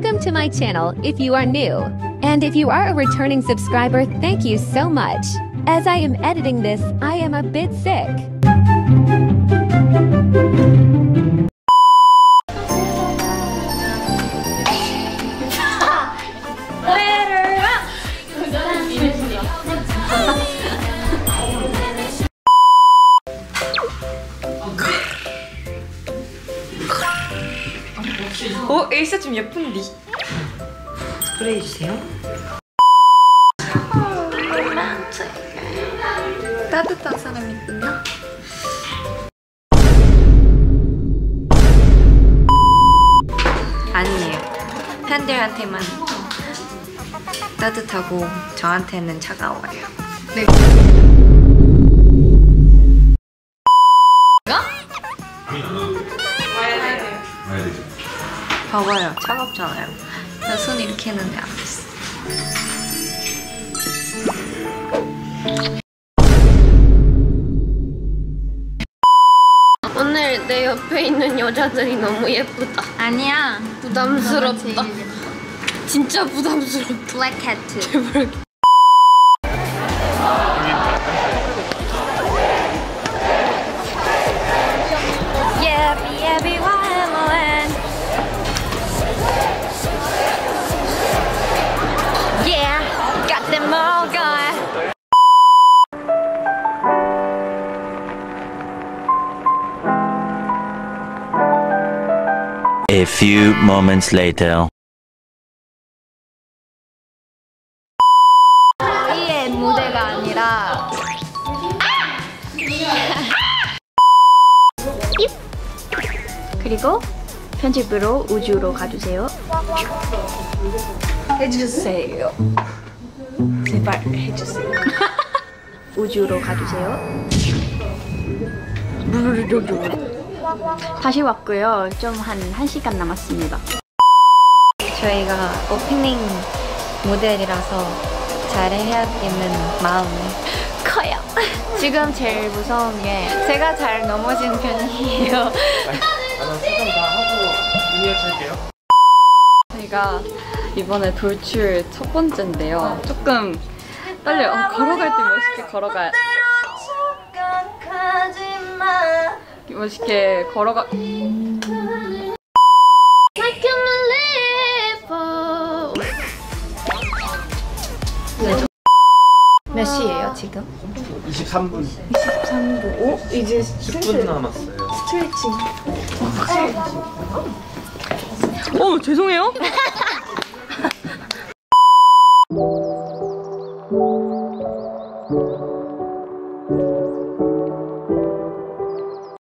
to my channel if you are new. And if you are a returning subscriber, thank you so much. As I am editing this, I am a bit sick. 어? 아사 좀 예쁜디? 스프레이 주세요. 따뜻한 사람이 있나? 아니에요. 팬들한테만 따뜻하고 저한테는 차가워요. 네. 봐봐요. 차갑잖아요. 나 손 이렇게 했는데 안 됐어. 오늘 내 옆에 있는 여자들이 너무 예쁘다. 아니야. 부담스럽다. 진짜 부담스럽다. 블랙캣트. A few moments later. B의 무대가 아니라 그리고 편집으로 우주로 가주세요. 해주세요. 제발 해주세요. 우주로 가주세요. 다시 왔고요. 좀 한 1시간 남았습니다. 저희가 오프닝 모델이라서 잘해야 되는 마음이 커요. 지금 제일 무서운 게 제가 잘 넘어지는 편이에요. 나는 수정 다 하고 이니어 찰게요. 저희가 이번에 돌출 첫 번째인데요. 조금 떨려요. 어, 걸어갈 때 멋있게 걸어가. 멋있게 걸어가. 몇 시예요 지금? 23분. 3부. 오, 이제 10분 남았어요. 어, 죄송해요.